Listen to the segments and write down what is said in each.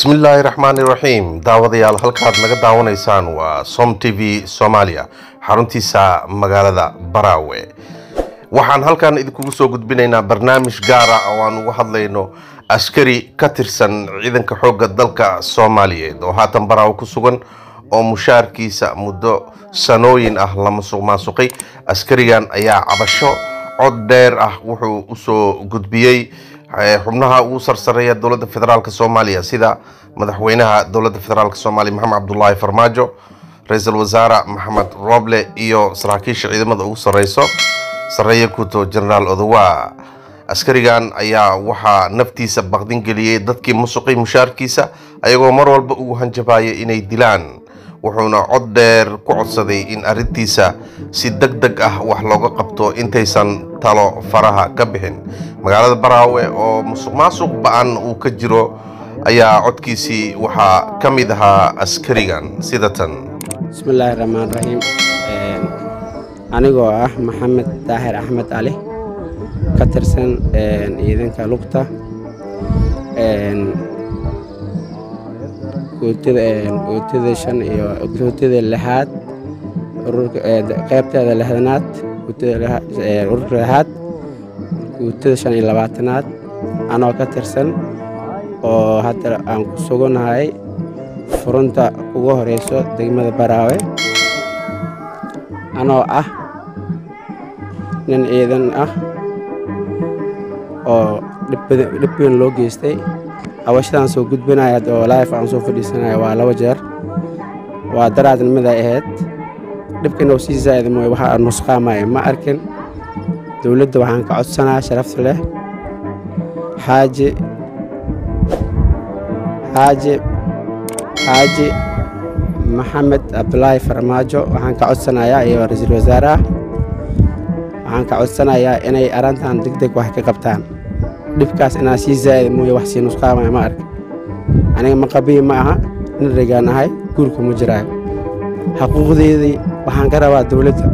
bismillaahi raxmaani raxiim daawadayaal halkaad naga daawanaysaan waa som t v soomaaliya xaruntiisa magaalada baraawe. Waxaan halkan idinkugu soo gudbinaynaa barnaamij gaara oo aan uga hadlayno askari ka tirsan ciidanka xoogga dalka soomaaliyeed oo haatan baraawe ku sugan oo mushaarkiisa muddo sanooyin ah la masuq maasuqay. Askarigan ayaa cabasho cod dheer ah wuxuu u soo gudbiyey xubnaha ugu sarsareeya dowladda federaalk soomaaliya sida madaxweynaha dowladda federaalk soomaaliya maxamed cabdulaahi farmaajo ra'iisul wasaare maxamed roble iyo saraakiisha ciidamada ugu sareyso sareeye guuto genaraal odowa askarigan ayaa waxaa naftiisa baqdin geliyey dadkii musuqay mushaarkiisa ayagoo mar walba ugu hanjabaya inay dilaan wuxuuna cod dheer ku codsaday in arrintiisa si deg deg ah wax looga qabto intaysan talo faraha ka bixin. Magaalada baraawe oo musuq maasuq ba'an uu ka jiro ayaa codkiisii waxaa ka mid ahaa askarigan. Sida tan. Bismillaahi raxmaan raxiim anigoo ah maxamed daahir axmed cali ka tirsan ciidanka lugta guutada shan iyo guutada lixaad qaybteeda lixdanaad ururka lixaad guutada shan iyo labaatanaad. Anoo ka tirsan oo hadda aan ku sugannahay furunta ugu horeyso degmada baraawe. Anoo ah nin ciidan ah oo dhib weyn loo geystay awashadaan soo gudbinaya oo life aan soo fadhiisanaya waa laba jeer. Waa daraadnimaday ahayd. Dhibkan oo sii zaa'ida mooye waxa aan nusqaamaya ma arkin. Dowladda waxaan ka codsanaya sharafta leh. Xaaji xaaji xaaji maxamed cabdulaahi farmaajo waxaan ka codsanayaa iyo ra'iisul wasaaraha. Waxaan ka codsanayaa inay arrintan deg deg wax ka qabtaan dhibkaas inaa sii zaa'ida mooye wax sii nusqaamaya ma arkin. Aniga maqabiyi ma aha nin regaan ahay guurka ma jiraayo. Xaquuqdeedii waxaan ka rabaa dowladda.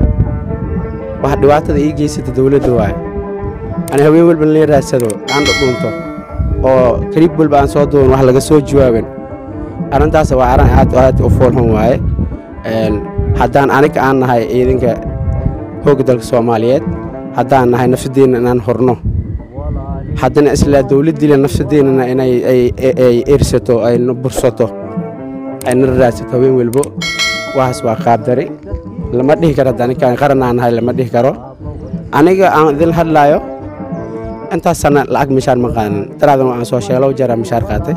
Wax dhibaatada ii geysata dowladda waaye. Ani haween walba lee raadsado aan dhudhuunto oo kaliib walba aan soo duwan wax laga soo jawaabin. Arrintaas waa arrin aad aad u foolxun waaye. Haddaan aniga aan nahay ciidanka xoogga dalka soomaaliyeed haddaan nahay nafsadeenna inaan horno haddana isla dowladdiila nafsadeennana inay ay ersato ay bursato ay na raadsato haween walbo waxaas waa qaabdari lama dhihi karo hadda anikaan qaran aan lama dhihi karo. Aniga aan idin hadlaayo intaas sana lacag mishaar ma qaadan daraadan aan soo sheelo jara mishaar qaatay.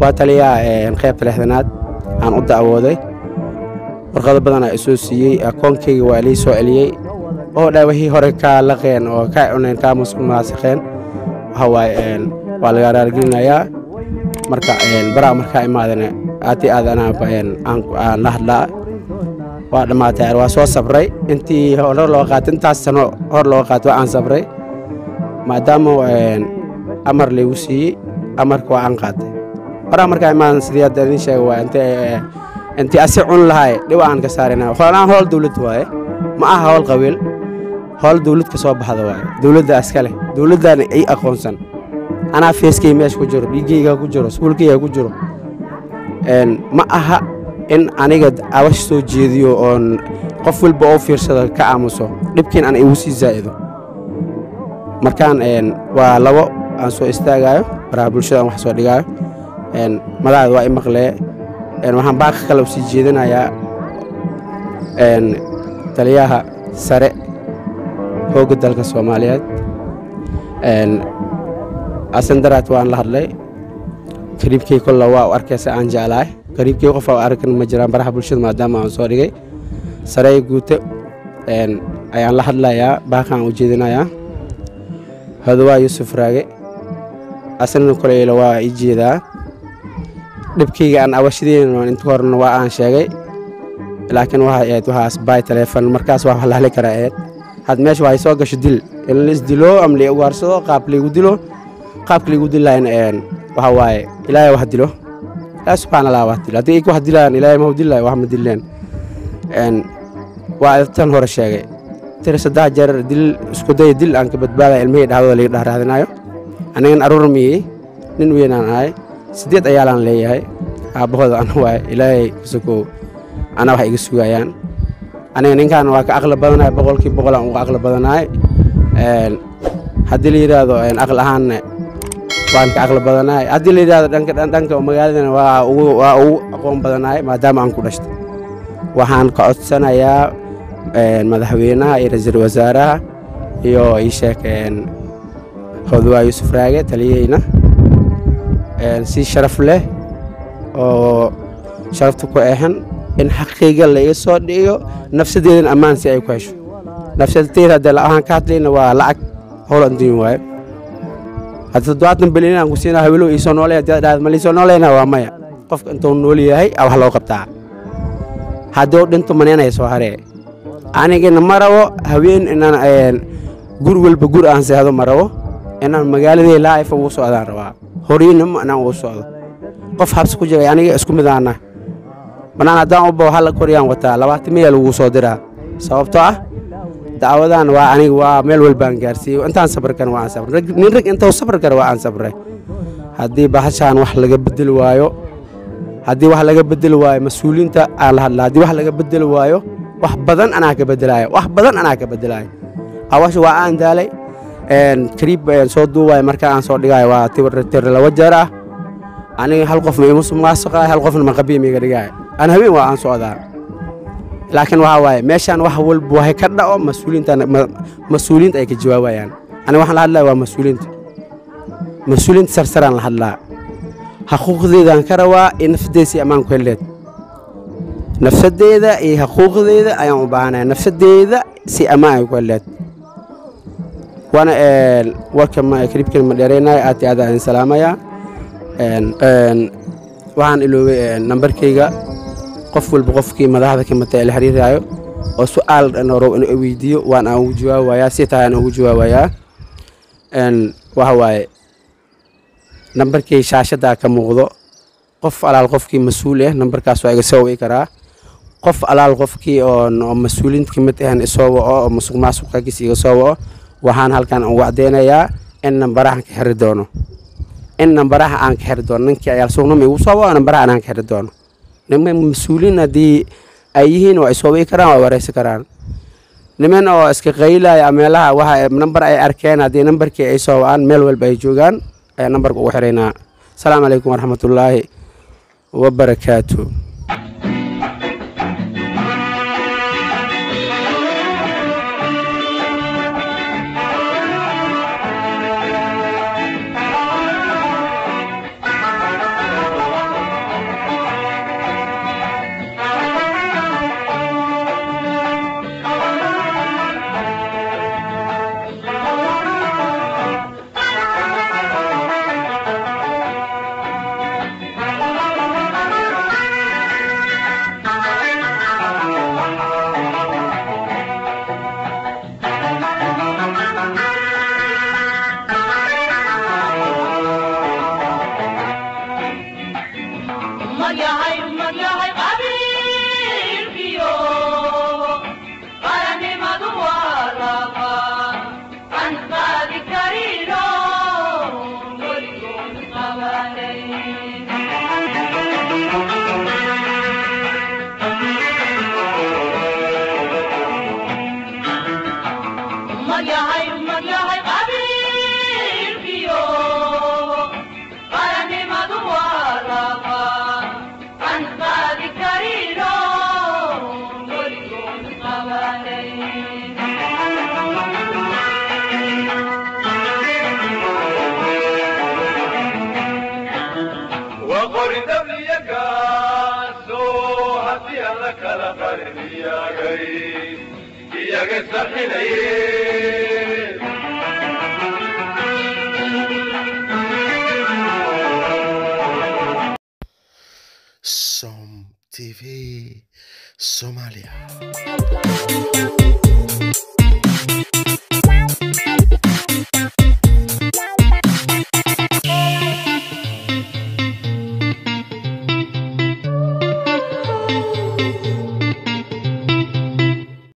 Waa taliyaa qaybta lixdanaad aan u dacwooday. Warqado badan aa isoo siiyey akoonkayga waa lii soo celiyey. Oo dha wixii hore kaa laqeen oo kaa cuneen kaa waaye waa laga raargelinayaa. Marka baraa markaa imaadana aati aad aan la hadlaa. Waa dhammaatay waa soo sabray. Intii hore loo qaatay intaas sano hor loo qaatay waa aan sabray. Maadaama amar laygu siiyey amarka waa aan qaatay. Baraa markaa imaadan sidii hadda idin sheega waa intii asi cun lahay dhib aan ka saarina hoolaan howl dowlad waaye ma aha howl qabiil howl dowlad ka soo baxda waaye dowladda aska leh. Dowladdaana ay aqoonsan. Anaa feeskay meesha ku jiro dhiiggayga ku jiro iskuulkayga ku jiro. Ma aha in aniga awash soo jeediyo oon qof walba oo fiirsada ka aamuso. Dhibkiin aan igu sii zaa'ido. Markaan waa labo aan soo istaagaayo baraha bulshadaan wax soo dhigaayo. Madaxda waa i maqlee. Waxaan baaka kale u sii jeedinayaa taliyaha sare xoogga dalka soomaaliyeed. Asandaraad waan la hadlay. Kariibkay kolla waa u arkaysa aan jeclahay. Kariibkay qof arkan ma jiraan baraha bulshada maadaama aan soo dhigay. Sarey guute ayaan la hadlayaa baaqaan u jeedinayaa. Hodowaa yuusuf raage. Asna koleyla waa ii jeedaa. Dhibkayga aan awashadeen inta horena waa aan sheegay. Laakiin waxay ahayd waxaas baay taleefon markaas waa lahli kara ahayd had meesha waxay soo gasho dil. In la isdilo ama la ugaarsado qaab laygu dilo. Qaabka laygu dilayna waxa waaye ilaahay wax dilo. Ilaahay subxaana allah wax dilo. Haddii wax dilayaan ilaahay ma dilayo wax ma dileen. Waa tan hore sheegay. Tiri saddex jeer dil isku daya dil aan ka badbaadaya ilmihii dhexdooda laga dhexraadinayo anigan aruur miyey nin weynaan ahay. Siddeed ayaalaan leeyahay. Aabbahooda ana waay ilaahay kusukow ana wax iga sugayaan aniga ninkan waa ka aqli badanahay boqolkii boqolaan uga aqli badanahay. Haddii la yidhaahdo aqli ahaanna waan ka aqli badanahay. Haddii la yidhahdo dhanka magaaladana waa ugu aqoon badanahay maadaama aan ku dhashtay. Waxaan ka codsanayaa madaxweynaha iyo ra'iisul wasaaraha iyo ii sheeg hodwaa yuusuf raage taliyaheyna si sharaf leh oo sharafta ku eexan in xaqiiga laiga soo dhigo nafsadeedana ammaan si ay ku hesho. Nafsadeeda haddee la'ahaan ka hadlayna waa lacag howl adduun waaye hadda toddobaatan bilyan aan ku siinaa hawilow iisoo nooleya haddii dhahad ma liisoo noolayna waa maya. Qofka intuu nool yahay a wax loo qabtaa. Haddii u dhinto maneynaya soo haree. Anigana ma rabo haween inaan gur walba gur aan seexdo ma rabo. Inaan magaaladii laaifa ugu socdaan rabaa. Horyinimo inaan ugu socdo qof habsi ku jiray aniga isku mid aana banaan haddaan u bao halla koryaan wataa labaatan lagu soo diraa sababtoo ah dacwadan waa aniga waa meel walbaan gaarsiiyey. Intaan sabri karan waa aan nin rag intuu sabri kara waa aan sabray. Haddii bahashaan wax laga bedeli waayo haddii wax laga bedeli waayo mas'uuliyiinta aan la hadlaa haddii wax laga bedeli waayo wax badan anaa ka bedelaayo wax badan anaa ka bedelaayo awasha waa aan daalay kariib soo duuwayo markaa aan soo dhigayo waa tir laba jeer ah aniga hal qofna ima sumaasaqaay hal qofna maqabiim iga dhigaayo aan habeen waa aan socdaa. Laakiin waxaa waaye meeshaan wax walba waxay ka dhaco mas'uuliyiinta ay ka jawaabayaan. Aniga waxaan la hadlaya waa mas'uuliyiinta mas'uuliyiinta sarsaraan la hadlaa. Xaquuqdeedaan ka rabaa iyo nafsadeeda si ammaan ku helleed nafsadeeda iyo xaquuqdeeda ayaan u baahanaya nafsadeeda si ammaan ay ku helleed waana warka kaliibkan ma dheeraynayo aad iyo aad aan salaamayaa waxaan iloobay nambarkayga qof walba qofkii madaxda ka mata la xiriiraayo. Oo su'aal row in weydiiyo waan aan ugu jawaabayaa si tahay aan ugu jawaabayaa waxa waaye nambarkay shaashaddaa ka muuqdo. Qof alaal qofkii mas'uul ah nambarkaas waa iga soo wici karaa. Qof alaal qofkii oo mas'uuliyiinta ka mid ahan isoo waco oo musuq maasuqagiis iga soo waco waxaan halkan ugu caddeynayaa in nambarahan ka xiri doono in nambaraha aan ka xiri doono. Ninkii ayaal sugnama igu soo waco nambarahan aan ka xiri doono? Niman mas'uuliin haddii ay yihiin waa isoo wici karaan waa wareysi karaan. Niman oo iska qaylaya meelaha waxa nambar ay arkeen haddii nambarkii ay soo wacaan meel walba ay joogaan ayaa nambarka ugu xiraynaa asalaamu calaykum waraxmatullaahi wabarakaatu Sabır Som TV Somalia.